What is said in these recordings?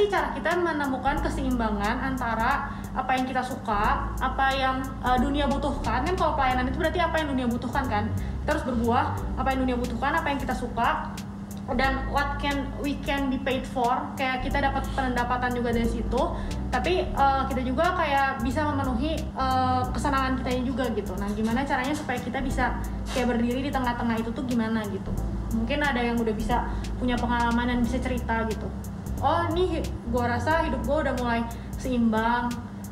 sih cara kita menemukan keseimbangan antara apa yang kita suka, apa yang uh, dunia butuhkan? Kan kalau pelayanan itu berarti apa yang dunia butuhkan kan? Harus berbuah apa yang dunia butuhkan, apa yang kita suka dan what can we can be paid for. Kayak kita dapat pendapatan juga dari situ tapi uh, kita juga kayak bisa memenuhi uh, kesenangan kita juga gitu. Nah gimana caranya supaya kita bisa kayak berdiri di tengah-tengah itu tuh gimana gitu? Mungkin ada yang udah bisa punya pengalaman dan bisa cerita gitu oh nih gua rasa hidup gua udah mulai seimbang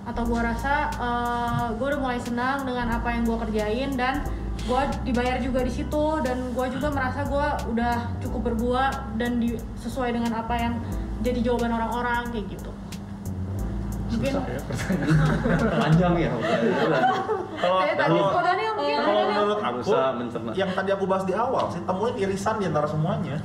atau gua rasa uh, gua udah mulai senang dengan apa yang gua kerjain dan gue dibayar juga di situ dan gue juga merasa gue udah cukup berbuah dan di, sesuai dengan apa yang jadi jawaban orang-orang kayak gitu. Mungkin ya panjang ya. Kalau Saya tadi kalau menurut aku yang tadi aku bahas di awal sih temuin irisan di antara semuanya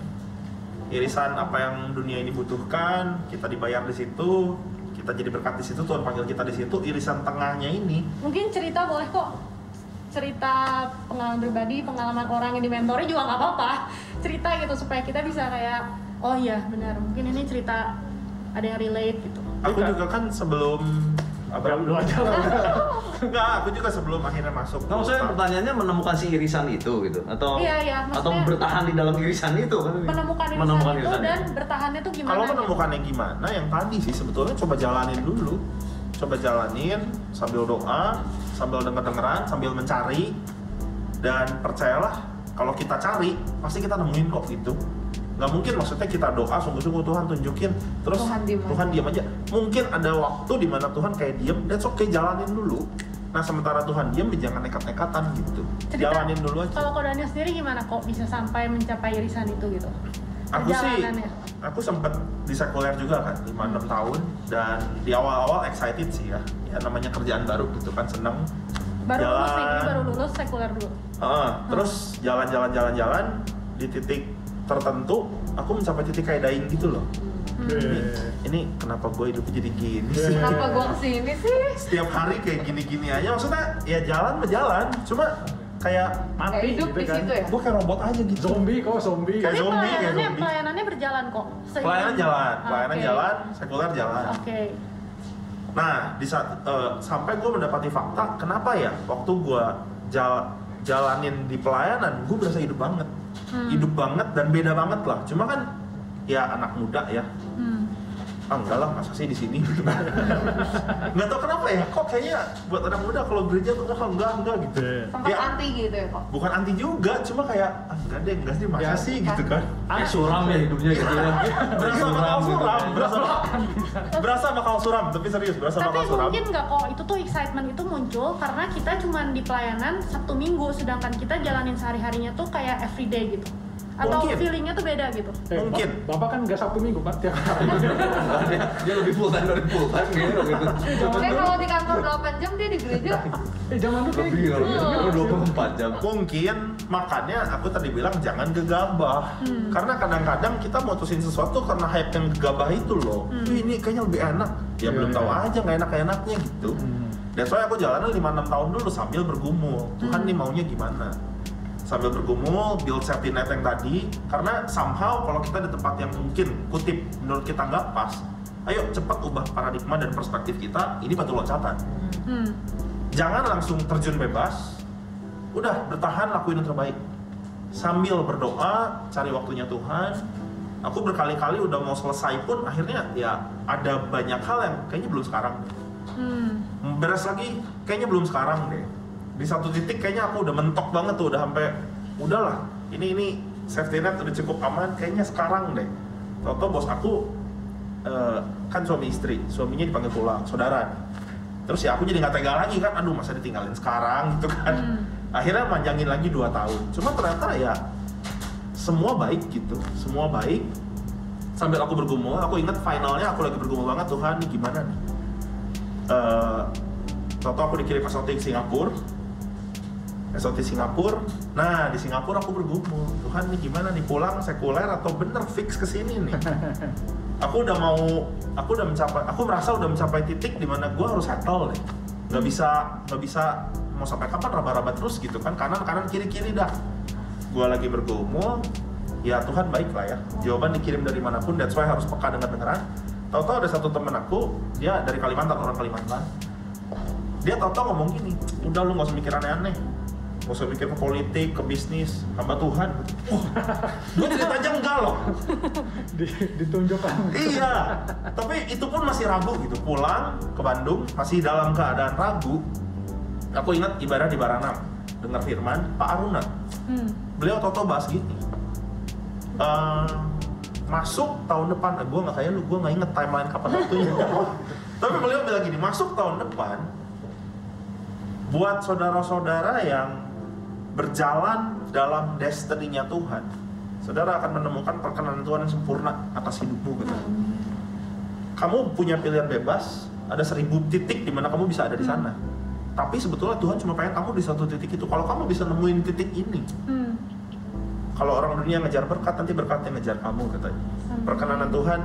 irisan apa yang dunia ini butuhkan kita dibayar di situ kita jadi berkat di situ Tuhan panggil kita di situ irisan tengahnya ini. Mungkin cerita boleh kok. Cerita pengalaman pribadi pengalaman orang yang dimentori juga nggak apa-apa. Cerita gitu supaya kita bisa kayak oh iya benar. Mungkin ini cerita ada yang relate gitu. Aku juga kan sebelum apa dulu aja lah. enggak aku juga sebelum akhirnya masuk Nah, maksudnya pertanyaannya menemukan si irisan itu gitu atau Iya, iya, atau bertahan di dalam irisan itu kan menemukan irisan Menemukan itu irisan dan itu. bertahannya tuh gimana kalau gitu. menemukannya gimana yang tadi sih sebetulnya coba jalanin dulu coba jalanin sambil doa sambil denger dengeran sambil mencari dan percayalah kalau kita cari pasti kita nemuin kok gitu nggak mungkin maksudnya kita doa sungguh-sungguh Tuhan tunjukin terus Tuhan aja. Tuhan diam aja. Mungkin ada waktu di mana Tuhan kayak diem that's okay jalanin dulu. Nah sementara Tuhan diem jangan nekat-nekatan gitu. Cerita- jalanin dulu aja. kalau kau Daniel sendiri gimana? Kok bisa sampai mencapai irisan itu gitu? Aku sih aku sempet di sekuler juga kan 5-6 tahun dan di awal-awal excited sih ya. Ya namanya kerjaan baru gitu kan seneng. Baru lulus nih Jalan. ini baru lulus sekuler dulu. Heeh, terus jalan-jalan jalan-jalan di titik tertentu aku mencapai titik kayak dying gitu loh ini, ini kenapa gue hidupnya jadi gini sih Kenapa gua ke sini sih? setiap hari kayak gini-gini aja maksudnya ya jalan berjalan cuma kayak Kayak Mati hidup gitu di kan. situ ya? gue kayak robot aja gitu Zombie kok zombie. Kayak tapi zombie, kayak zombie. pelayanannya berjalan kok Seimbang. pelayanan jalan pelayanan Oke. jalan sekuler jalan oke Nah, di saat eh, sampai gue mendapati fakta, kenapa ya waktu gue jal- jalanin di pelayanan, gue berasa hidup banget, Hmm. hidup banget dan beda banget lah. Cuma kan ya anak muda ya, hmm. Ah enggak lah masa sih di sini gitu kan. nggak tau kenapa ya, kok kayaknya buat anak muda kalau gereja tuh ah, enggak enggak gitu. Sempat Ya, anti gitu ya kok? bukan anti juga, cuma kayak ah, enggak deh, enggak sih masa Ya, sih gitu kan. Kayak suram ya hidupnya gitu ya Berasa bakal gitu suram, kan. berasa berasa bakal suram, tapi serius berasa tapi bakal suram. mungkin nggak kok itu tuh excitement itu muncul karena kita cuman di pelayanan Sabtu Minggu sedangkan kita jalanin sehari harinya tuh kayak everyday gitu atau Mungkin. feelingnya tuh beda gitu Eh, Mungkin. Bap- Bapak kan nggak Sabtu Minggu Pak tiap hari. dia, dia lebih full time dari full time gitu gitu Saya kalau di kantor 8 jam dia di gereja. eh zaman dulu kayak lebih gitu. lebih 24 jam mungkin makanya aku tadi bilang jangan gegabah Hmm. karena kadang-kadang kita mutusin sesuatu karena hype yang gegabah itu loh Hmm. Ini kayaknya lebih enak ya Iya, belum iya. tahu aja nggak enak enaknya gitu Hmm. dan soalnya aku jalanan 5-6 tahun dulu sambil bergumul Tuhan Hmm. nih maunya gimana sambil bergumul build safety net yang tadi karena somehow kalau kita di tempat yang mungkin kutip menurut kita nggak pas ayo cepat ubah paradigma dan perspektif kita ini batu loncatan hmm. jangan langsung terjun bebas udah bertahan lakuin yang terbaik sambil berdoa cari waktunya Tuhan aku berkali-kali udah mau selesai pun akhirnya ya ada banyak hal yang kayaknya belum sekarang Hmm. beres lagi kayaknya belum sekarang deh di satu titik kayaknya aku udah mentok banget tuh udah sampai udahlah ini ini safety net udah cukup aman kayaknya sekarang deh. Toto bos aku eh, kan suami istri suaminya dipanggil pulang saudara. Terus ya aku jadi nggak tega lagi kan aduh masa ditinggalin sekarang gitu kan. Hmm. akhirnya manjangin lagi dua tahun. Cuma ternyata ya semua baik gitu semua baik. Sambil aku bergumul aku ingat finalnya aku lagi bergumul banget Tuhan nih gimana nih? Eh Toto aku dikirim SOT ke Singapura SOT Singapura. Nah di Singapura aku bergumul Tuhan nih gimana nih? Pulang sekuler atau bener fix ke sini nih? Aku udah mau aku udah mencapai aku merasa udah mencapai titik di mana gue harus settle deh. Nggak bisa nggak bisa mau sampai kapan raba-raba terus gitu kan. Kanan kanan kiri kiri dah. Gue lagi bergumul ya Tuhan baik lah ya. Jawaban dikirim dari mana pun that's why harus peka dengan dengaran tahu-tahu ada satu temen aku dia dari Kalimantan orang Kalimantan. Dia tahu-tahu ngomong gini udah lu nggak usah mikir aneh-aneh nggak usah mikir ke politik ke bisnis. Hamba Tuhan. Wah. Gue cerita aja enggak loh. Di- ditunjukkan. Iya. Tapi itu pun masih ragu gitu. Pulang ke Bandung masih dalam keadaan ragu. Aku ingat ibadah di Baranang dengar firman Pak Aruna. Hmm. beliau toto bahas gini. "Eh, masuk tahun depan. Gue nggak kayak lu gue nggak inget timeline kapan waktunya. Tapi beliau bilang gini masuk tahun depan buat saudara-saudara yang berjalan dalam destininya Tuhan. Saudara akan menemukan perkenanan Tuhan yang sempurna atas hidupmu gitu kamu punya pilihan bebas ada seribu titik di mana kamu bisa ada di sana. Tapi sebetulnya Tuhan cuma pengen kamu di satu titik itu. Kalau kamu bisa nemuin titik ini Hmm. kalau orang dunia ngejar berkat nanti berkatnya ngejar kamu katanya perkenanan Tuhan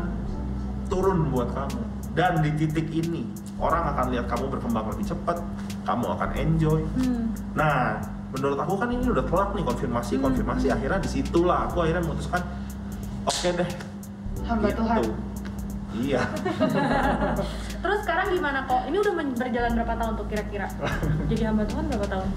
turun buat kamu. Dan di titik ini orang akan lihat kamu berkembang lebih cepat kamu akan enjoy. Hmm. nah menurut aku kan ini udah telak nih konfirmasi konfirmasi akhirnya di situlah aku akhirnya memutuskan oke deh Hamba Gitu. Tuhan. iya Terus sekarang gimana kok? Ini udah berjalan berapa tahun tuh kira-kira? Jadi hamba Tuhan berapa tahun?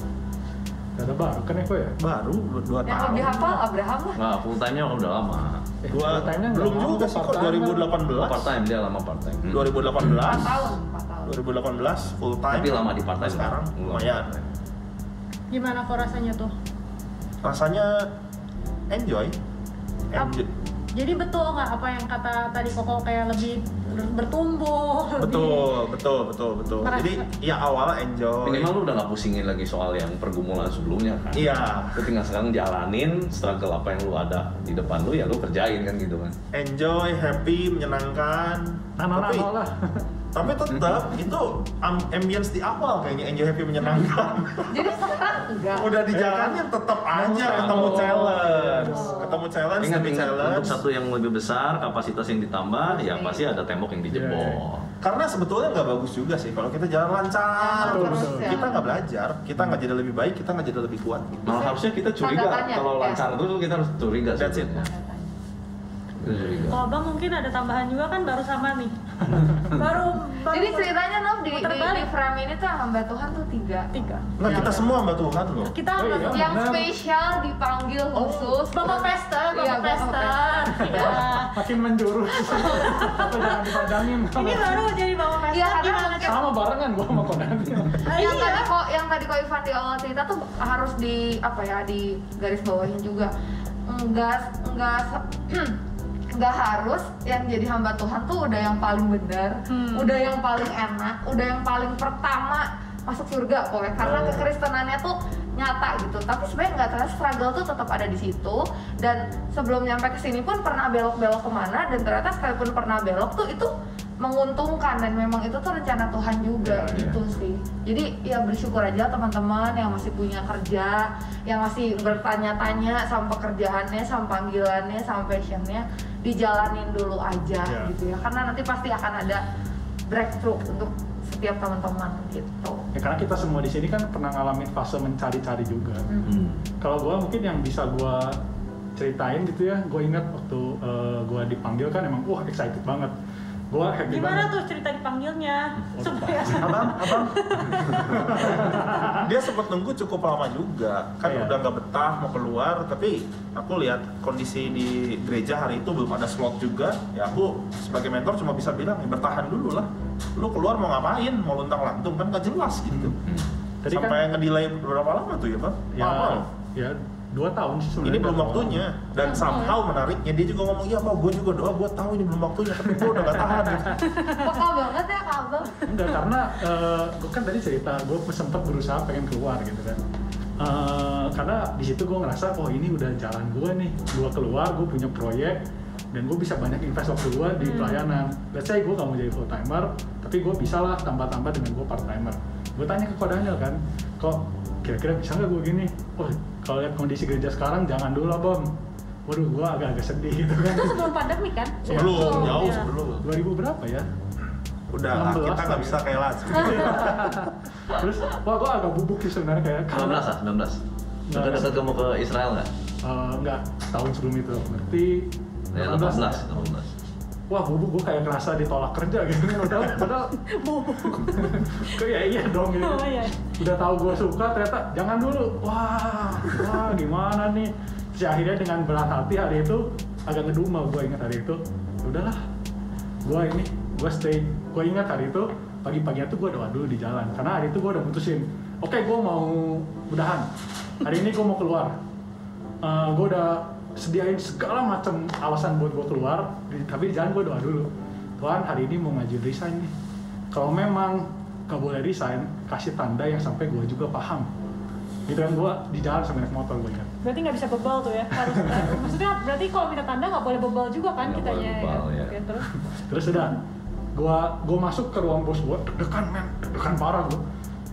Gak ada baru kan Eko ya baru dua Yang tahun lebih hafal Abraham lah. Nggak, full time-nya udah lama. Eh, dua nggak belum juga sih kok part-time. 2018 Part time dia lama part time. 2018 4 tahun, 4 tahun. 2018 full time Tapi lama di part-time. sekarang Lama. lumayan Gimana kok rasanya tuh? rasanya enjoy Ap- enjoy Jadi betul nggak apa yang kata tadi Koko kayak lebih ber- bertumbuh? lebih- betul betul betul betul Merasa- jadi ya awal enjoy Minimal lu udah nggak pusingin lagi soal yang pergumulan sebelumnya kan. iya Lu tinggal sekarang jalanin struggle apa yang lu ada di depan lu ya lu kerjain kan gitu kan. enjoy happy menyenangkan Anak-anak tapi lah tapi tetap itu am- ambience di awal kayaknya enjoy happy menyenangkan. Jadi sekarang enggak. udah di jalannya tetap aja ketemu challenge. Ketemu challenge Ingat ingat challenge. untuk satu yang lebih besar kapasitas yang ditambah ya pasti ada tembok yang dijebol. karena sebetulnya nggak bagus juga sih kalau kita jalan lancar. Betul, terus betul. kita nggak belajar kita nggak jadi lebih baik kita nggak jadi lebih kuat. Malah harusnya kita curiga kalau ya. lancar dulu kita harus curiga That's it. sebetulnya. Kita curiga. Kalau abang mungkin ada tambahan juga kan baru sama nih. baru, baru Jadi ceritanya Nov di, di, di balik. frame ini tuh hamba Tuhan tuh tiga. tiga. Nggak, kita semua mbak Tuhan loh Kita Oh hamba iya. Tuhan. Yang Benar. spesial dipanggil khusus. Bapak Pester, Bapak Iya, Pester. Iya. makin menjurus jangan dipadangin Ini baru jadi Bapak Pester Iya, karena sama barengan gua sama Konan Ah, yang iya. tadi kok yang tadi kok Ivan di awal cerita tuh harus di apa ya di garis bawahin juga enggak enggak enggak harus yang jadi hamba Tuhan tuh udah yang paling benar Hmm. udah yang paling enak udah yang paling pertama masuk surga pokoknya karena Oh. kekristenannya tuh nyata gitu tapi sebenarnya nggak ternyata struggle tuh tetap ada di situ dan sebelum nyampe ke sini pun pernah belok-belok ke mana dan ternyata sekalipun pernah belok tuh itu menguntungkan dan memang itu tuh rencana Tuhan juga Iya, iya. gitu sih jadi ya bersyukur aja teman-teman yang masih punya kerja yang masih bertanya-tanya sama pekerjaannya sama panggilannya sama passionnya dijalanin dulu aja Iya. gitu ya karena nanti pasti akan ada breakthrough untuk setiap teman-teman gitu ya karena kita semua di sini kan pernah ngalamin fase mencari-cari juga Hmm. kalau gua mungkin yang bisa gua ceritain gitu ya gua ingat waktu eh, gua dipanggil kan emang wah excited banget gua Gimana tuh cerita dipanggilnya? Supaya abang abang. Dia sempat nunggu cukup lama juga. Kan Iya. udah nggak betah mau keluar tapi aku lihat kondisi di gereja hari itu belum ada slot juga. Ya aku sebagai mentor cuma bisa bilang ya bertahan dulu lah. Lu keluar mau ngapain? Mau luntang lantung kan nggak jelas gitu. Tadi kan- sampai ngedelay berapa lama tuh ya bang? Ya lama loh. ya dua tahun sih sebenarnya ini belum waktunya dan Hmm. somehow menariknya dia juga ngomong iya pak gue juga doa gue tahu ini belum waktunya tapi gue udah gak tahan gitu. peka banget ya kak Abang Enggak, karena gue kan tadi cerita, gue sempat berusaha pengen keluar gitu kan. Eh, karena di situ gue ngerasa, oh ini udah jalan gue nih, gue keluar, gue punya proyek, dan gue bisa banyak invest waktu gue di Hmm. pelayanan. Let's say gue gak mau jadi full timer, tapi gue bisa lah tambah-tambah dengan gue part timer. Gue tanya ke Ko Daniel kan, kok kira-kira bisa nggak gue gini? Oh, kalau lihat kondisi gereja sekarang jangan dulu lah bom. Waduh, gue agak-agak sedih gitu kan. itu sebelum pandemi kan? sebelum jauh Iya. sebelum 2000 berapa ya? udah lah, 16 kita nggak bisa ya. kayak Lats Terus, wah gue agak bubuk sih sebenarnya kayak 19 lah, 19. Udah dekat kamu ke Israel nggak? Eh, enggak tahun sebelum itu berarti Ya, 18. 18, 18. Wah bubu gue kayak kerasa ditolak kerja gitu. Padahal padahal Bobo. kayak iya dong gitu. Oh, iya. udah tahu gue suka ternyata jangan dulu. Wah wah gimana nih? Si akhirnya dengan berat hati hari itu agak ngedumel gue ingat hari itu. "Ya udahlah. Gue ini gue stay gue ingat hari itu pagi-paginya tuh gue doa dulu di jalan. Karena hari itu gue udah putusin oke gue mau udahan. Hari ini gue mau keluar. Gue udah sediain segala macam alasan buat gue keluar di- tapi di jalan gue doa dulu Tuhan hari ini mau ngajuin resign nih kalau memang gak boleh resign kasih tanda yang sampai gue juga paham gitu kan gue di jalan sampai naik motor gue ingat Berarti nggak bisa bebal tuh ya? Harus. maksudnya berarti kalau minta tanda nggak boleh bebal juga kan Nggak kitanya boleh bebal, ya. Oke, terus. terus udah gua gua masuk ke ruang bos gua deg-degan men deg-degan parah gua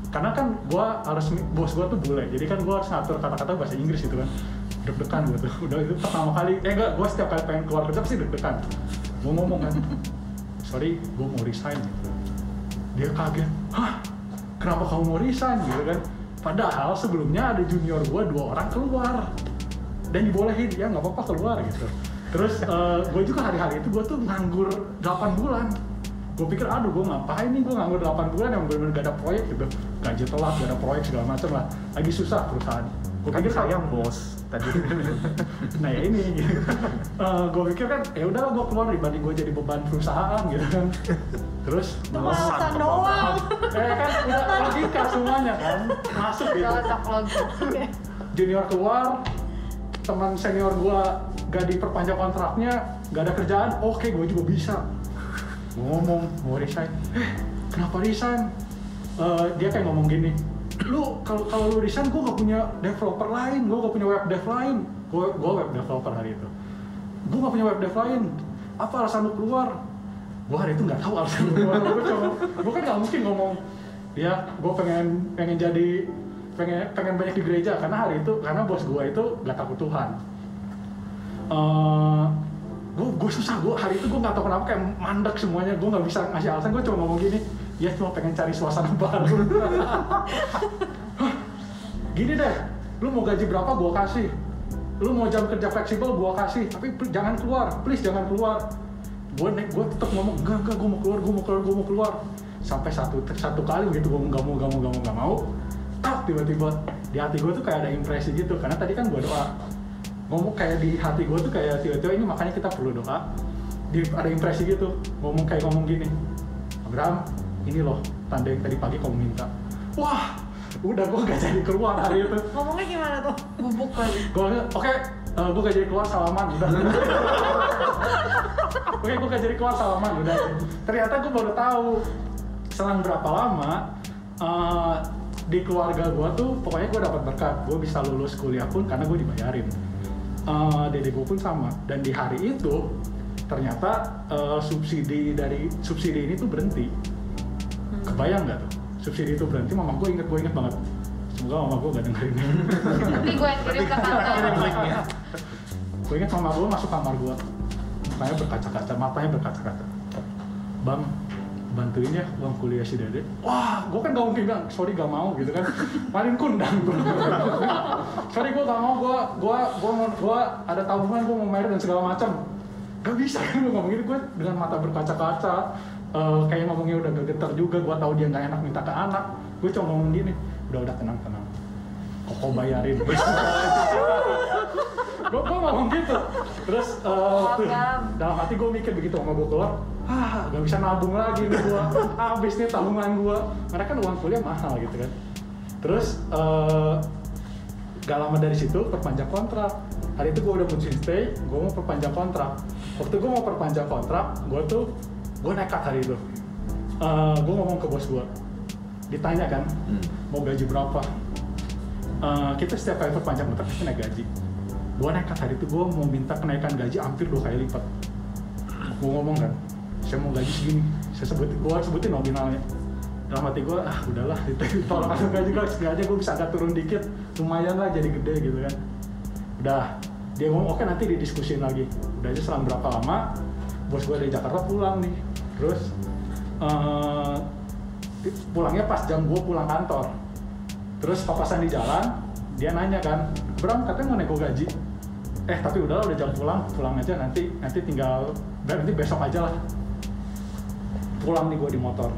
karena kan gua harus bos gua tuh bule jadi kan gua harus ngatur kata-kata bahasa Inggris gitu kan deg-degan gua tuh udah itu pertama kali. Eh enggak gua setiap kali pengen keluar kerja pasti deg-degan. Gua ngomong kan sorry gua mau resign. Gitu dia kaget hah? Kenapa kamu mau resign? Gitu kan. Padahal sebelumnya ada junior gua dua orang keluar. Dan dibolehin ya nggak apa-apa keluar gitu. Terus gue juga hari-hari itu gue tuh nganggur 8 bulan. Gue pikir aduh gue ngapain nih gue nganggur 8 bulan yang benar-benar gak ada proyek gitu. Gaji telat gak ada proyek segala macam lah. Lagi susah perusahaan gue Kan pikir sayang bos. Tadi. nah ya ini. Gitu. gue pikir kan ya udahlah gue keluar dibanding gue jadi beban perusahaan gitu kan. Terus Melesat ke doang. eh kan udah logika semuanya kan. Masuk gitu. Junior keluar teman senior gua gak diperpanjang kontraknya gak ada kerjaan oke gue juga bisa. Ngomong mau resign? Eh kenapa resign? Eh, dia kayak ngomong gini lu kalau kalau lu resign gue gak punya developer lain. Gue gak punya web dev lain. Gue gue web developer hari itu. Gue gak punya web dev lain. Apa alasan lu keluar? Gue hari itu nggak tahu alasan gue keluar. Gue cuma gue kan gak mungkin ngomong ya gue pengen pengen jadi pengen pengen banyak di gereja. Karena hari itu karena bos gue itu gak takut Tuhan. Eh, gue gue susah. Gue hari itu gue nggak tahu kenapa kayak mandek semuanya. Gue nggak bisa ngasih alasan. Gue cuma ngomong gini ya cuma pengen cari suasana baru. Gini deh lu mau gaji berapa gue kasih. Lu mau jam kerja fleksibel gue kasih. Tapi jangan keluar. Please jangan keluar. Gue nek gue tetap ngomong enggak enggak gue mau keluar gue mau keluar gue mau keluar. Sampai satu satu kali begitu gue nggak mau nggak mau nggak mau nggak mau. Tak tiba-tiba di hati gue tuh kayak ada impresi gitu. Karena tadi kan gue doa. Ngomong kayak di hati gue tuh kayak tiba-tiba ini makanya kita perlu doa. Di, ada impresi gitu. Ngomong kayak ngomong gini. Abraham ini loh tanda yang tadi pagi kamu minta. Wah udah gue gak jadi keluar hari itu. Ngomongnya gimana tuh? bubuk lagi. Gue oke gue gak jadi keluar salaman udah. Oke gue gak jadi keluar salaman udah. Ternyata gue baru tahu selang berapa lama eh, di keluarga gue tuh pokoknya gue dapat berkat. Gue bisa lulus kuliah pun karena gue dibayarin. Eh, dede gue pun sama. Dan di hari itu ternyata eh, subsidi dari subsidi ini tuh berhenti kebayang nggak tuh? Subsidi itu berhenti mama gue inget gue inget banget. Semoga mama gue gak dengerin. Ini nanti gue kirim ke kantor. gue ingat mama gue masuk kamar gue mukanya berkaca-kaca matanya berkaca-kaca. Bang bantuin ya uang kuliah si dede. Wah gue kan gak mungkin bilang sorry gak mau gitu kan. Paling kundang gue sorry gue gak mau gue gue gue gue ada tabungan gue mau bayar dan segala macam. Gak bisa kan gue ngomong gitu gue dengan mata berkaca-kaca eh, kayak ngomongnya udah gak getar juga gue tahu dia nggak enak minta ke anak. Gue cuma ngomong gini udah udah tenang tenang. Kok bayarin. Gue gue ngomong gitu. Terus tuh, Paham. dalam hati gue mikir begitu sama gue keluar ah gak bisa nabung lagi nih gue habis nih tabungan gue karena kan uang kuliah mahal gitu kan. Terus eh, gak lama dari situ perpanjang kontrak. Hari itu gue udah putusin stay gue mau perpanjang kontrak. Waktu gue mau perpanjang kontrak gue tuh gue nekat hari itu. Eh, gue ngomong ke bos gue ditanya kan Hmm. mau gaji berapa? Eh, kita setiap kali perpanjang kontrak kita naik gaji. Gue nekat hari itu gue mau minta kenaikan gaji hampir dua kali lipat. Gue ngomong kan saya mau gaji segini. Saya sebut gue sebutin nominalnya. Dalam hati gue ah udahlah itu tolong kasih gaji gue sengaja gue bisa agak turun dikit. Lumayan lah jadi gede gitu kan. Udah dia ngomong oke nanti didiskusin lagi. Udah aja selang berapa lama bos gue dari Jakarta pulang nih terus eh, pulangnya pas jam gue pulang kantor. Terus papasan di jalan dia nanya kan Bram katanya mau nego gaji. Eh tapi udah udah jam pulang pulang aja nanti nanti tinggal nanti besok aja lah. Pulang nih gue di motor.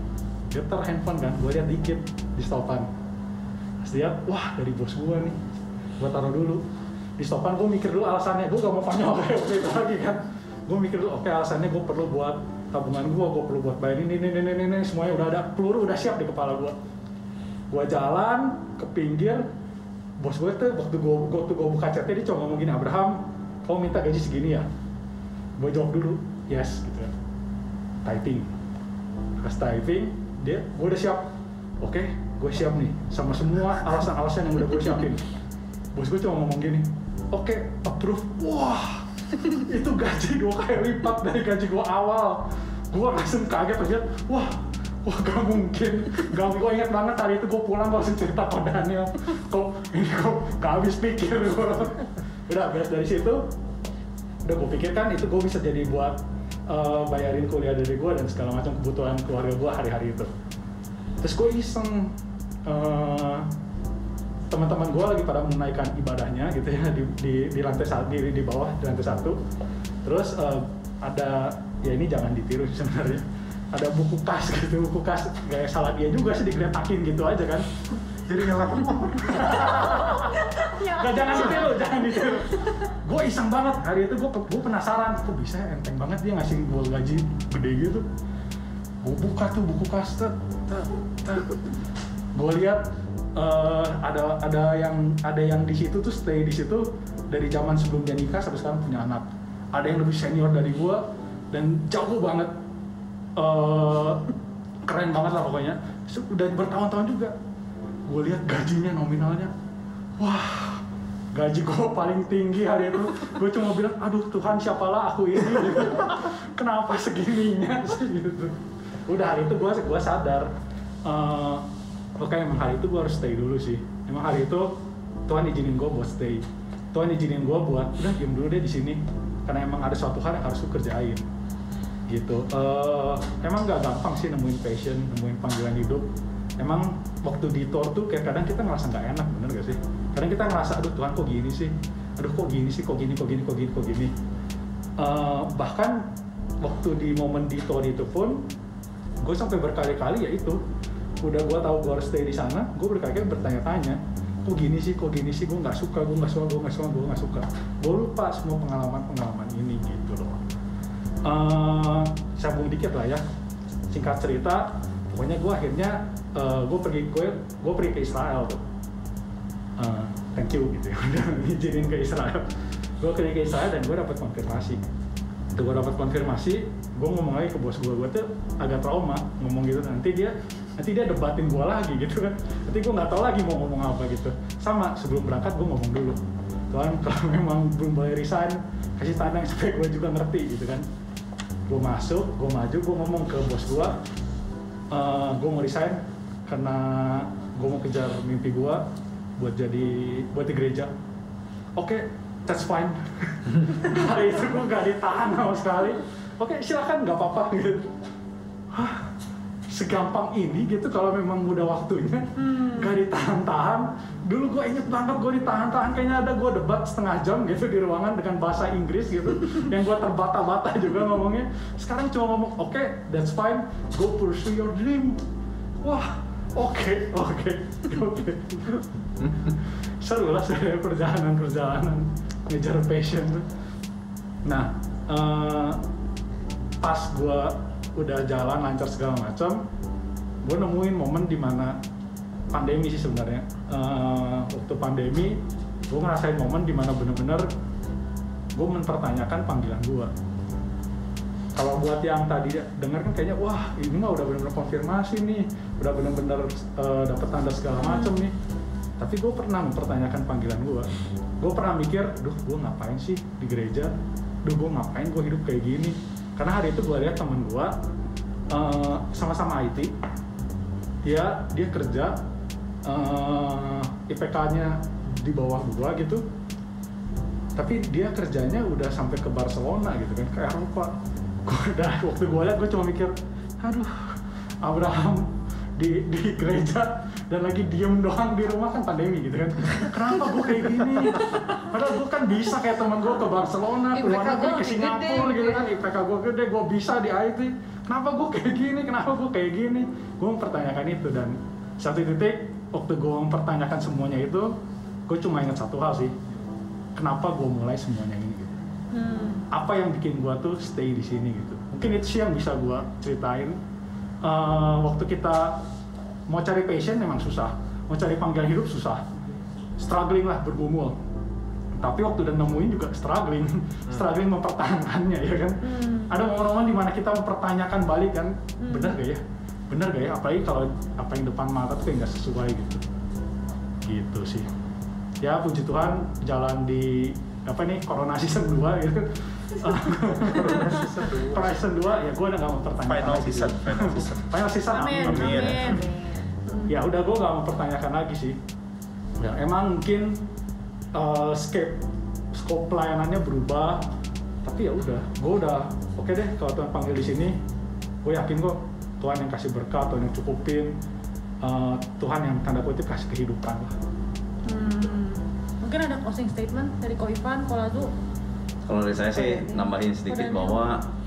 Getar handphone kan gue lihat dikit di stopan. Terus dia wah dari bos gue nih gue taruh dulu. Di stopan gue mikir dulu alasannya gue gak mau panjang kayak lagi kan. Gue mikir dulu oke alasannya gue perlu buat tabungan gue gue perlu buat bayar. Ini ini ini ini, ini semuanya udah ada. Peluru udah siap di kepala gue gue jalan ke pinggir. Bos gue tuh waktu gue waktu gue buka chatnya dia cuma ngomong gini Abraham kamu minta gaji segini ya? Gue jawab dulu yes gitu typing. Pas typing dia gue udah siap. Oke gue siap nih. Sama semua alasan-alasan yang udah gue siapin. Bos gue cuma ngomong gini oke approve. Wah itu gaji dua kali lipat dari gaji gue awal. Gue langsung kaget lihat, wah wah gak mungkin. Gak gue inget banget hari itu gue pulang gue langsung cerita ke Daniel. Kok ini kok gak habis pikir gue udah beres dari situ. Udah gue pikirkan itu gue bisa jadi buat eh, bayarin kuliah dari gue dan segala macam kebutuhan keluarga gue hari-hari itu. Terus gue iseng eh, teman-teman gue lagi pada menaikkan ibadahnya gitu ya di, di, di lantai satu di, di bawah di lantai satu terus eh, ada ya ini jangan ditiru sebenarnya ada buku kas gitu buku kas kayak salah dia juga sih digeletakin gitu aja kan jadi ngelap Gak jangan ditiru, jangan ditiru. Gue iseng banget hari itu gue gue penasaran, kok bisa ya enteng banget dia ngasih gue gaji gede gitu. Gue buka tuh buku kas, tet, tet, tet. Gue lihat eh, ada ada yang ada yang di situ tuh stay di situ dari zaman sebelum dia nikah sampai sekarang punya anak. Ada yang lebih senior dari gue dan jauh banget eh, keren banget lah pokoknya. Terus Udah bertahun-tahun juga. Gue lihat gajinya nominalnya, wah gaji gue paling tinggi hari itu gue cuma bilang aduh Tuhan siapalah aku ini kenapa segininya sih gitu udah hari itu gue gue sadar eh, oke emang hari itu gue harus stay dulu sih. Emang hari itu Tuhan izinin gue buat stay. Tuhan izinin gue buat udah diem dulu deh di sini. Karena emang ada suatu hal yang harus gue kerjain. Gitu. Eh, emang nggak gampang sih nemuin passion nemuin panggilan hidup. Emang waktu di tour tuh kayak kadang kita ngerasa nggak enak bener gak sih? Kadang kita ngerasa aduh Tuhan kok gini sih? Aduh kok gini sih? Kok gini kok gini kok gini kok gini? Eh, bahkan waktu di momen di tour itu pun gue sampai berkali-kali ya itu udah gue tahu gue harus stay di sana gue berkali-kali bertanya-tanya kok gini sih kok gini sih? Gue nggak suka gue nggak suka gue nggak suka gue nggak suka. Gue lupa semua pengalaman-pengalaman ini gitu loh. Eh, sambung dikit lah ya. Singkat cerita pokoknya gue akhirnya eh, gue pergi gue gue pergi ke Israel tuh. Eh, thank you gitu ya udah izinin ke Israel. Gue pergi ke Israel dan gue dapat konfirmasi. Gue dapat konfirmasi gue ngomong lagi ke bos gue gue tuh agak trauma ngomong gitu nanti dia nanti dia debatin gue lagi gitu kan. Nanti gue nggak tahu lagi mau ngomong apa gitu. Sama sebelum berangkat gue ngomong dulu. Tuhan kalau memang belum boleh resign kasih tanda supaya gue juga ngerti gitu kan. Gue masuk gue maju gue ngomong ke bos gue eh gue mau resign karena gue mau kejar mimpi gue buat jadi buat di gereja. Oke that's fine. Hari itu gue gak ditahan sama sekali. Oke silakan nggak apa-apa gitu segampang ini gitu kalau memang udah waktunya gak ditahan-tahan. Dulu gue inget banget gue ditahan-tahan kayaknya ada gue debat setengah jam gitu di ruangan dengan bahasa Inggris gitu. Yang gue terbata-bata juga ngomongnya. Sekarang cuma ngomong oke that's fine. Go pursue your dream. Wah oke oke oke. Seru lah saya perjalanan-perjalanan. Ngejar passion. Tuh nah eh, pas gue udah jalan lancar segala macam gue nemuin momen di mana pandemi sih sebenarnya. Eh, waktu pandemi gue ngerasain momen di mana bener-bener gue mempertanyakan panggilan gue kalau buat yang tadi denger kan kayaknya wah ini mah udah bener-bener konfirmasi nih udah bener-bener eh, dapet tanda segala macam nih. Tapi gue pernah mempertanyakan panggilan gue gue pernah mikir duh gue ngapain sih di gereja? Duh gue ngapain gue hidup kayak gini karena hari itu gue lihat temen gue eh, sama-sama IT dia dia kerja eh, IPK-nya di bawah gua gitu. Tapi dia kerjanya udah sampai ke Barcelona gitu kan ke Eropa. Gua udah waktu gua lihat gua cuma mikir aduh Abraham di di gereja dan lagi diem doang di rumah kan pandemi gitu kan. Kenapa gue kayak gini? Padahal gue kan bisa kayak temen gue ke Barcelona ke luar negeri ke Singapura gede, gitu kan. IPK gue gede gue bisa di IT kenapa gue kayak gini? Kenapa gue kayak gini? Gue mempertanyakan itu dan satu titik waktu gue mempertanyakan semuanya itu gue cuma ingat satu hal sih. Kenapa gue mulai semuanya ini gitu? Hmm. apa yang bikin gua tuh stay di sini gitu? Mungkin itu sih yang bisa gua ceritain. Eh, waktu kita mau cari passion memang susah. Mau cari panggilan hidup susah. Struggling lah bergumul. Tapi waktu udah nemuin juga struggling. Struggling mempertahankannya ya kan? Hmm. ada momen-momen di mana kita mempertanyakan balik kan Hmm. bener gak ya? Bener gak ya? Apalagi kalau apa yang depan mata tuh kayak nggak sesuai gitu. Gitu sih. Ya puji Tuhan jalan di apa nih corona season 2 gitu corona season 2 ya gue udah gak mempertanyakan Final season, final season. final season Amin, amin, Amin. amin. Ya udah gue gak mempertanyakan lagi sih ya emang mungkin uh, scope scope pelayanannya berubah tapi ya udah gue udah oke deh kalau Tuhan panggil di sini gue yakin kok Tuhan yang kasih berkat Tuhan yang cukupin uh, Tuhan yang tanda kutip kasih kehidupan lah Hmm. Mungkin ada closing statement dari Ko Ivan, Ko Lazu. Kalau dari saya sih Kodanya. nambahin sedikit Kodanya. bahwa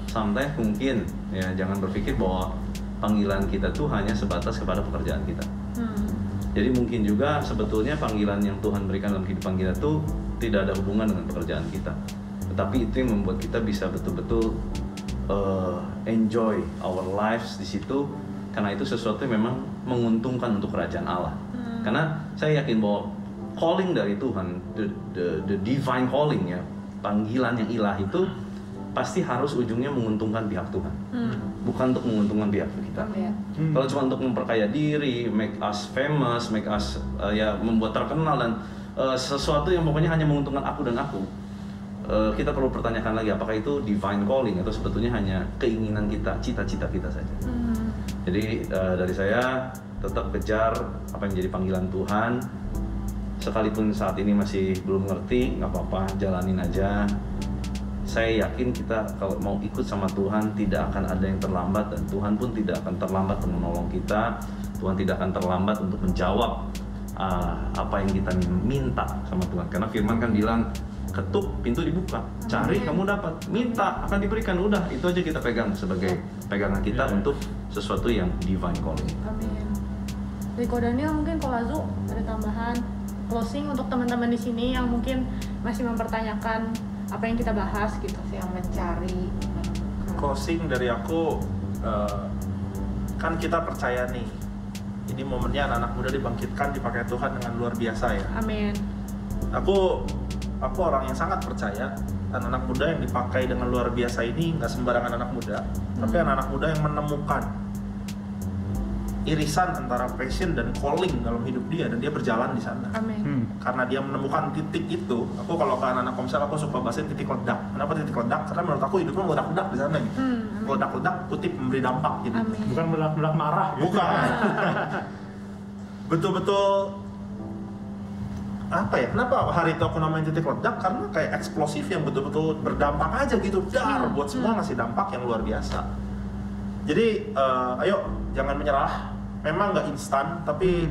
sometimes mungkin ya jangan berpikir bahwa panggilan kita tuh hanya sebatas kepada pekerjaan kita. Hmm. Jadi mungkin juga sebetulnya panggilan yang Tuhan berikan dalam kehidupan kita tuh tidak ada hubungan dengan pekerjaan kita. Tetapi itu yang membuat kita bisa betul-betul uh, enjoy our lives di situ karena itu sesuatu yang memang menguntungkan untuk kerajaan Allah. Hmm. Karena saya yakin bahwa calling dari Tuhan, the, the, the divine calling ya, panggilan yang ilahi itu pasti harus ujungnya menguntungkan pihak Tuhan, Hmm. Bukan untuk menguntungkan pihak kita. Amin. Hmm. Kalau cuma untuk memperkaya diri, make us famous, make us uh, ya membuat terkenal dan uh, sesuatu yang pokoknya hanya menguntungkan aku dan aku, uh, kita perlu pertanyakan lagi apakah itu divine calling atau sebetulnya hanya keinginan kita, cita-cita kita saja. Hmm. Jadi uh, dari saya tetap kejar apa yang menjadi panggilan Tuhan. Sekalipun saat ini masih belum ngerti, nggak apa-apa, jalanin aja. Saya yakin kita kalau mau ikut sama Tuhan tidak akan ada yang terlambat dan Tuhan pun tidak akan terlambat untuk menolong kita. Tuhan tidak akan terlambat untuk menjawab uh, apa yang kita minta sama Tuhan. Karena Firman kan bilang ketuk pintu dibuka, cari kamu dapat, minta akan diberikan. Udah itu aja kita pegang sebagai pegangan kita Iya. untuk sesuatu yang divine calling. Amin. Dari Ko Daniel mungkin Ko Lazu ada tambahan closing untuk teman-teman di sini yang mungkin masih mempertanyakan apa yang kita bahas gitu. yang mencari closing dari aku eh, kan kita percaya nih ini momennya anak-anak muda dibangkitkan dipakai Tuhan dengan luar biasa ya Amin. aku aku orang yang sangat percaya anak-anak muda yang dipakai dengan luar biasa ini nggak sembarangan anak muda tapi Hmm. anak-anak muda yang menemukan irisan antara passion dan calling dalam hidup dia dan dia berjalan di sana Amin. Hmm. karena dia menemukan titik itu aku kalau ke anak-anak komsel aku suka bahasin titik ledak kenapa titik ledak karena menurut aku hidupnya meledak-ledak di sana gitu Hmm. Amin. meledak-ledak kutip memberi dampak gitu Amin. bukan meledak-meledak marah gitu bukan betul-betul apa ya kenapa hari itu aku namain titik ledak karena kayak eksplosif yang betul-betul berdampak aja gitu dar Hmm, buat semua hmm. ngasih dampak yang luar biasa jadi eh, ayo jangan menyerah memang nggak instan tapi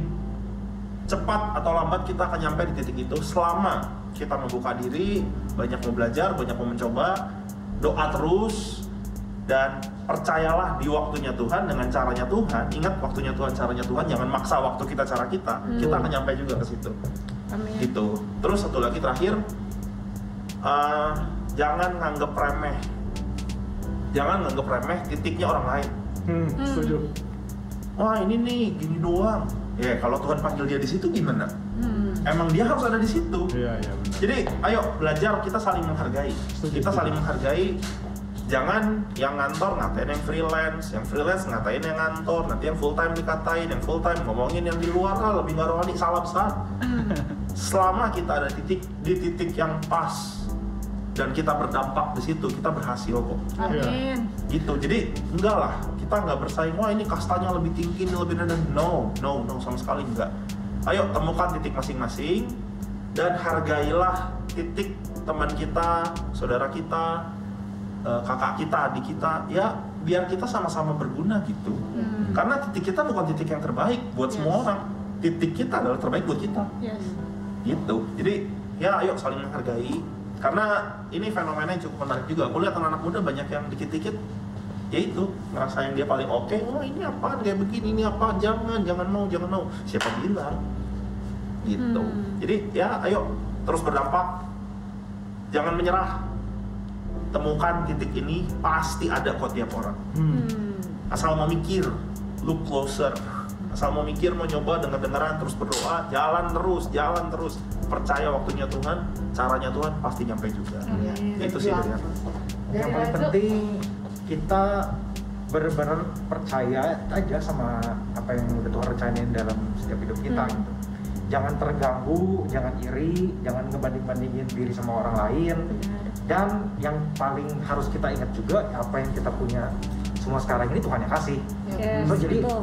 cepat atau lambat kita akan nyampe di titik itu. Selama kita membuka diri banyak mau belajar banyak mau mencoba doa terus dan percayalah di waktunya Tuhan dengan caranya Tuhan. Ingat waktunya Tuhan caranya Tuhan jangan maksa waktu kita cara kita. Hmm. kita akan nyampe juga ke situ. Amin. gitu. Terus satu lagi terakhir eh, jangan nganggep remeh. Jangan nganggep remeh titiknya orang lain. Hmm, Hmm. Wah ini nih gini doang. Ya kalau Tuhan panggil dia di situ gimana? Hmm. emang dia harus ada di situ. Iya iya benar. Jadi ayo belajar kita saling menghargai. Setuju, kita saling menghargai. Jangan yang ngantor ngatain yang freelance yang freelance ngatain yang ngantor nanti yang full time dikatain yang full time ngomongin yang di luar lah lebih nggak rohani salah besar. Selama kita ada titik di titik yang pas dan kita berdampak di situ kita berhasil kok. Amin. gitu. Jadi enggak lah. Kita nggak bersaing. Wah ini kastanya lebih tinggi ini lebih rendah. No no no sama sekali enggak. Ayo temukan titik masing-masing dan hargailah titik teman kita saudara kita eh, kakak kita adik kita. Ya biar kita sama-sama berguna gitu. Hmm. karena titik kita bukan titik yang terbaik buat semua Yes. orang. Titik kita adalah terbaik buat kita. Yes. Gitu. Jadi ya ayo saling menghargai karena ini fenomena yang cukup menarik juga. Aku lihat anak-anak muda banyak yang dikit-dikit ya itu ngerasain dia paling oke. Oh ini apa kayak begini ini apa jangan jangan mau jangan mau. Siapa bilang? Gitu. Hmm. jadi ya ayo terus berdampak. Jangan menyerah. Temukan titik ini pasti ada kok tiap orang. Hmm. hmm. asal mau mikir look closer asal mau mikir mau nyoba denger dengeran terus berdoa jalan terus jalan terus percaya waktunya Tuhan caranya Tuhan pasti nyampe juga Iya. itu sih dari aku yang paling penting kita benar-benar percaya aja sama apa yang udah Tuhan rencanain dalam setiap hidup kita Hmm. gitu. Jangan terganggu, jangan iri, jangan ngebanding-bandingin diri sama orang lain. Dan yang paling harus kita ingat juga apa yang kita punya semua sekarang ini Tuhan yang kasih. yes So, jadi betul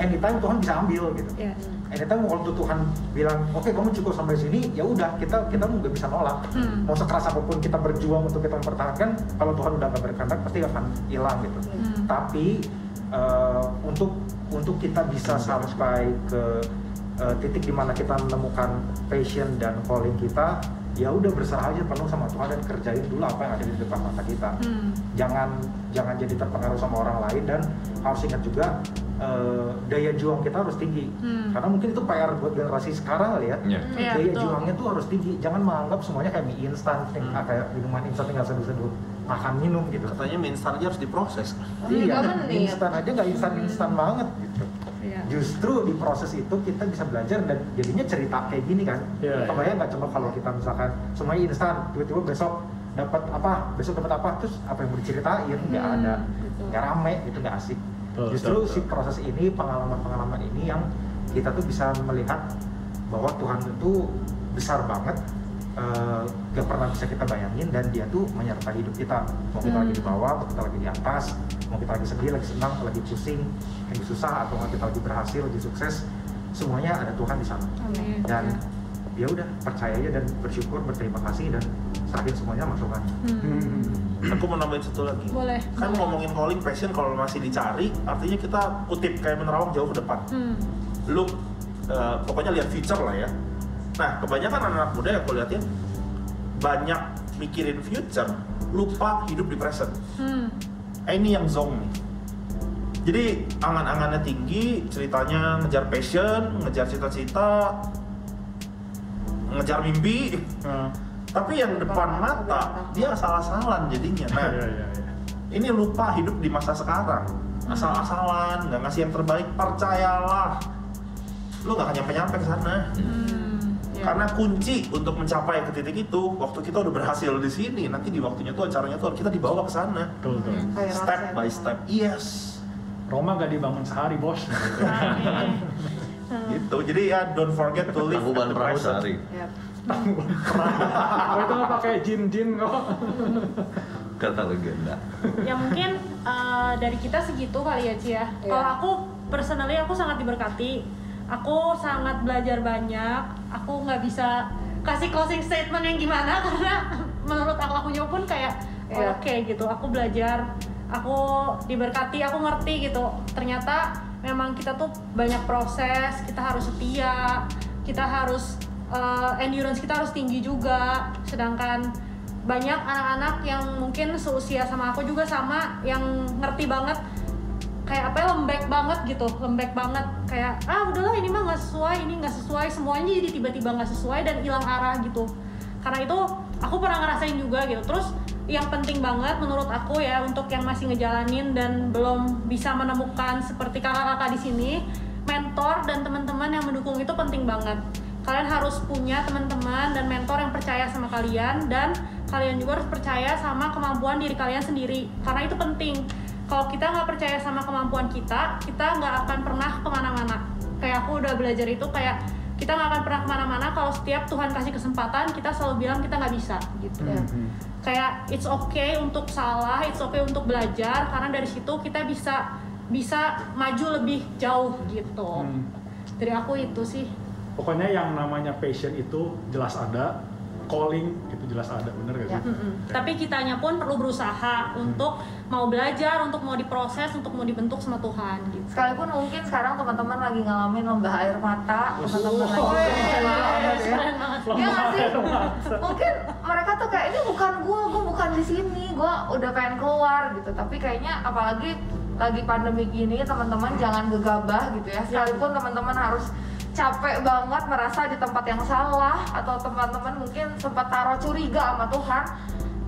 anytime Tuhan bisa ambil gitu. yes Anytime waktu Tuhan bilang, oke kamu cukup sampai sini, ya udah kita kita nggak bisa nolak. Hmm. Mau sekeras apa pun kita berjuang untuk kita mempertahankan, kalau Tuhan udah nggak berkehendak pasti akan hilang gitu. Hmm. Tapi eh, untuk untuk kita bisa sampai ke eh, titik di mana kita menemukan passion dan calling kita, ya udah berserah aja penuh sama Tuhan dan kerjain dulu apa yang ada di depan mata kita. Hmm. Jangan jangan jadi terpengaruh sama orang lain dan harus ingat juga eh, daya juang kita harus tinggi. Hmm. Karena mungkin itu PR buat generasi sekarang kali ya. Iya. Iya, daya betul. juangnya tuh harus tinggi. Jangan menganggap semuanya kayak mie instan, Hmm. kayak minuman instan tinggal seduh-seduh makan minum gitu. katanya mie instan aja harus diproses Iya, Tiga menit. instan aja nggak instan-instan banget gitu. Iya. Justru di proses itu kita bisa belajar dan jadinya cerita kayak gini kan. Iya, Kebayang nggak coba kalau kita misalkan semuanya instan, tiba-tiba besok dapat apa, besok dapat apa, terus apa yang mau diceritain nggak Hmm, ada, nggak rame, itu nggak asik. Betul, Justru betul, si betul. proses ini, pengalaman-pengalaman ini yang kita tuh bisa melihat bahwa Tuhan itu besar banget, eh, gak pernah bisa kita bayangin dan Dia tuh menyertai hidup kita. Mau kita Hmm. lagi di bawah, mau kita lagi di atas, mau kita lagi sedih, lagi senang, lagi pusing, lagi susah, atau mau kita lagi berhasil, lagi sukses, semuanya ada Tuhan di sana. Amin. Dan ya udah percaya aja dan bersyukur, berterima kasih dan serahin semuanya sama Tuhan. Hmm. Hmm. aku mau nambahin satu lagi boleh kan ngomongin calling passion kalau masih dicari artinya kita kutip kayak menerawang jauh ke depan hmm. lu eh, pokoknya lihat future lah ya nah kebanyakan anak-anak muda yang aku banyak mikirin future lupa hidup di present. Hmm. eh, ini yang zong nih. Jadi angan-angannya tinggi ceritanya ngejar passion ngejar cita-cita ngejar mimpi. Nah, tapi yang depan mata dia asal-asalan jadinya. Nah iya, iya, iya. ini lupa hidup di masa sekarang. Asal-asalan nggak ngasih yang terbaik percayalah. Lu nggak akan nyampe-nyampe ke sana. Hmm. Iya. karena kunci untuk mencapai ke titik itu waktu kita udah berhasil di sini nanti di waktunya Tuhan caranya Tuhan kita dibawa ke sana Betul, betul. Hmm. Step by step yes Roma gak dibangun sehari bos. Amin. Hmm. gitu jadi ya don't forget to live Tangkuban the perahu present. sehari. Ya. oh itu nggak pakai jin-jin kok. Kata legenda. ya mungkin uh, dari kita segitu kali ya Ci ya. Iya. Kalau aku personally aku sangat diberkati. Aku sangat belajar banyak. Aku nggak bisa kasih closing statement yang gimana karena menurut aku akunya pun kayak oh, Iya. oke gitu. Aku belajar, aku diberkati, aku ngerti gitu. Ternyata memang kita tuh banyak proses, kita harus setia, kita harus uh, endurance kita harus tinggi juga. Sedangkan banyak anak-anak yang mungkin seusia sama aku juga sama yang ngerti banget kayak apa ya lembek banget gitu lembek banget. Kayak ah udahlah ini mah nggak sesuai ini nggak sesuai semuanya jadi tiba-tiba nggak sesuai dan hilang arah gitu. Karena itu aku pernah ngerasain juga gitu. Terus yang penting banget menurut aku ya untuk yang masih ngejalanin dan belum bisa menemukan seperti kakak-kakak di sini mentor dan teman-teman yang mendukung itu penting banget. Kalian harus punya teman-teman dan mentor yang percaya sama kalian dan kalian juga harus percaya sama kemampuan diri kalian sendiri. Karena itu penting kalau kita nggak percaya sama kemampuan kita kita nggak akan pernah ke mana-mana kayak aku udah belajar itu kayak kita nggak akan pernah ke mana-mana kalau setiap Tuhan kasih kesempatan kita selalu bilang kita nggak bisa gitu Ya. Hmm. kayak it's okay untuk salah, it's okay untuk belajar karena dari situ kita bisa bisa maju lebih jauh gitu. Hmm. Dari aku itu sih. Pokoknya yang namanya passion itu jelas ada, calling itu jelas ada bener gak sih? Ya. Mm-mm. Tapi kitanya pun perlu berusaha untuk mau belajar, untuk mau diproses, untuk mau dibentuk sama Tuhan gitu. sekalipun mungkin sekarang teman-teman lagi ngalamin lembah air mata teman-teman lagi Oh, kecewa banget ya sih? Mungkin mereka tuh kayak ini bukan gua, gua bukan di sini, gua udah pengen keluar gitu. Tapi kayaknya apalagi lagi pandemi gini teman-teman jangan gegabah gitu ya. Sekalipun teman-teman harus capek banget merasa di tempat yang salah atau teman-teman mungkin sempat taruh curiga sama Tuhan.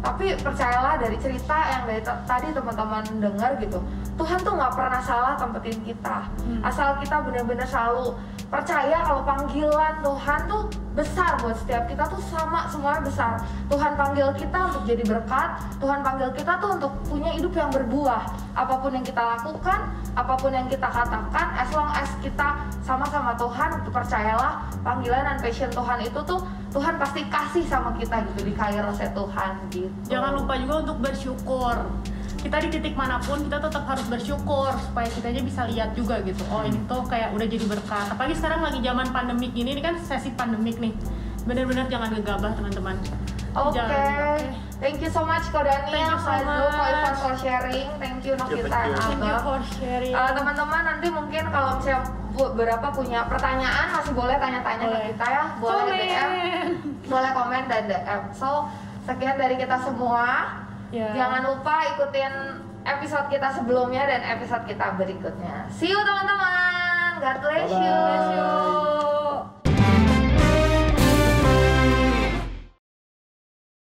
Tapi percayalah dari cerita yang dari tadi teman-teman dengar gitu, Tuhan tuh nggak pernah salah tempetin kita. Asal kita benar-benar selalu percaya kalau panggilan Tuhan tuh besar buat setiap kita tuh sama semuanya besar. Tuhan panggil kita untuk jadi berkat, Tuhan panggil kita tuh untuk punya hidup yang berbuah. Apa pun yang kita lakukan, apa pun yang kita katakan, as long as kita sama-sama Tuhan, percayalah panggilan dan passion Tuhan itu tuh Tuhan pasti kasih sama kita gitu di kairosnya Tuhan gitu. Jangan lupa juga untuk bersyukur. Kita di titik mana pun kita tetap harus bersyukur supaya kitanya bisa lihat juga gitu. Oh ini tuh kayak udah jadi berkat. Apalagi sekarang lagi zaman pandemik gini, ini kan sesi pandemik nih. Bener-bener jangan gegabah teman-teman. Oke, oke. thank you so much Ko Daniel, Thank you so Fazul, Ko much. Ivan for sharing, thank you Nokita thank you. and Thank you for sharing. Eh, teman-teman nanti mungkin kalau misalnya beberapa punya pertanyaan masih boleh tanya-tanya ke kita ya, boleh Komen. DM, boleh komen dan DM. So sekian dari kita semua. Ya. Jangan lupa ikutin episode kita sebelumnya dan episode kita berikutnya. See you teman-teman. God bless you. Bless you.